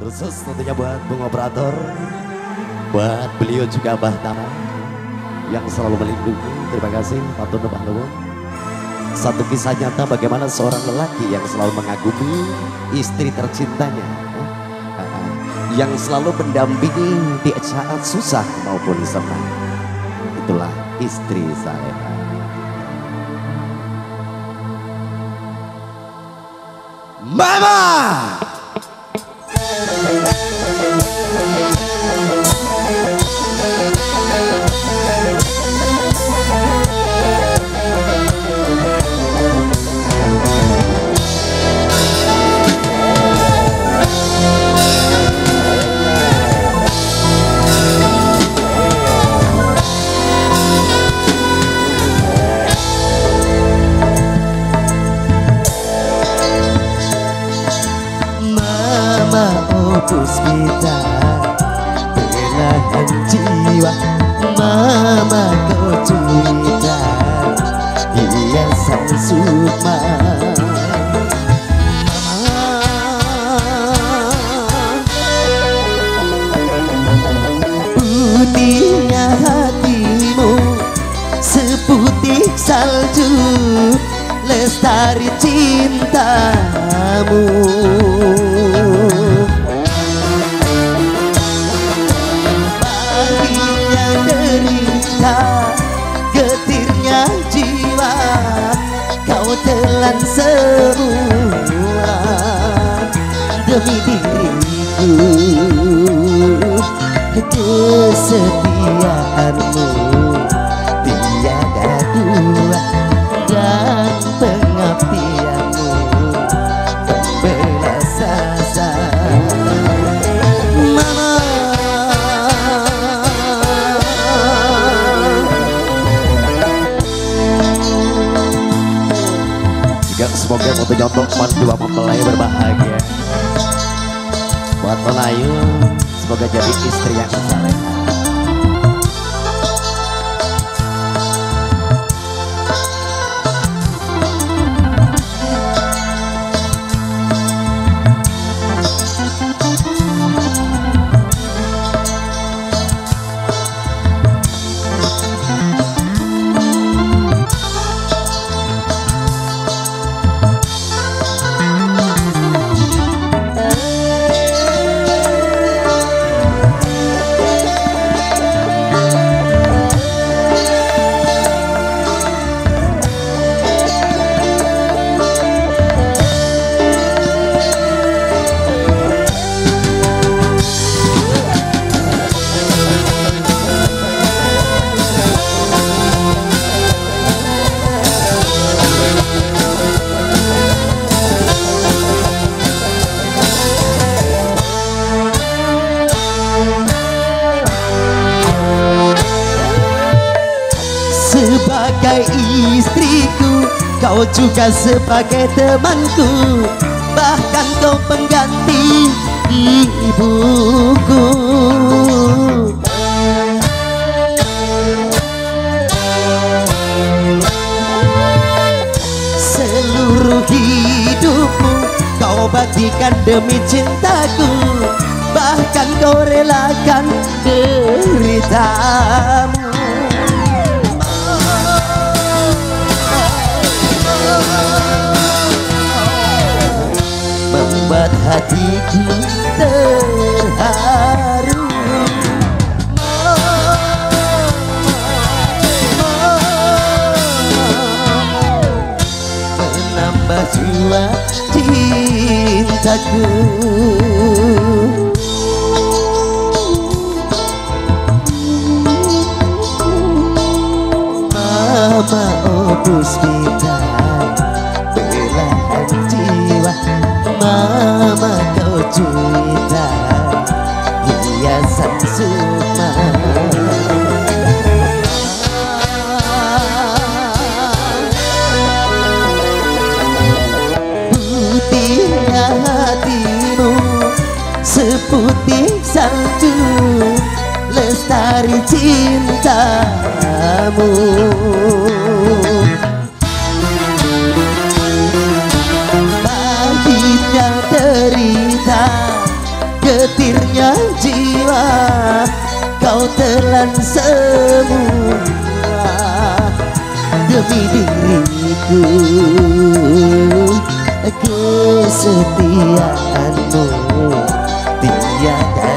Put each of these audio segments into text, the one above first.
Khusus tentunya buat Bung Operator, buat beliau juga Mbah Tama yang selalu melindungi. Terima kasih Pak Tono Pak. Satu kisah nyata bagaimana seorang lelaki yang selalu mengagumi istri tercintanya. eh, Yang selalu mendampingi di saat susah maupun senang. Itulah istri saya. Mama opus kita Belahan jiwa. Mama kau cerita Hiasan sukma. Putihnya hatimu Seputih salju Lestari cintamu Semua Demi diriku Kesetiaanmu semoga fotonya untuk dua mempelai berbahagia. Buat Melayu, semoga jadi istri yang saleh. Sebagai istriku Kau juga sebagai temanku Bahkan kau pengganti ibuku. Seluruh hidupmu Kau baktikan demi cintaku Bahkan kau relakan deritamu terharu menambah jua cintaku Mama oh puspita cerita hiasan sukma Putihnya hatimu seputih salju Lestari cintamu Kau telan semua Demi diriku. Kesetiaanmu Tiada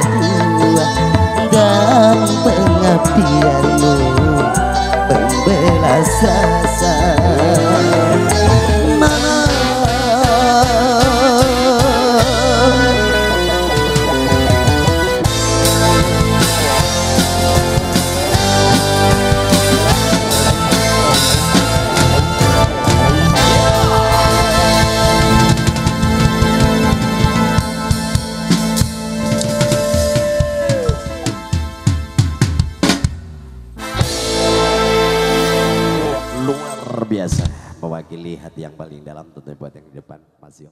Hati yang paling dalam tentunya buat yang di depan Mas Yo.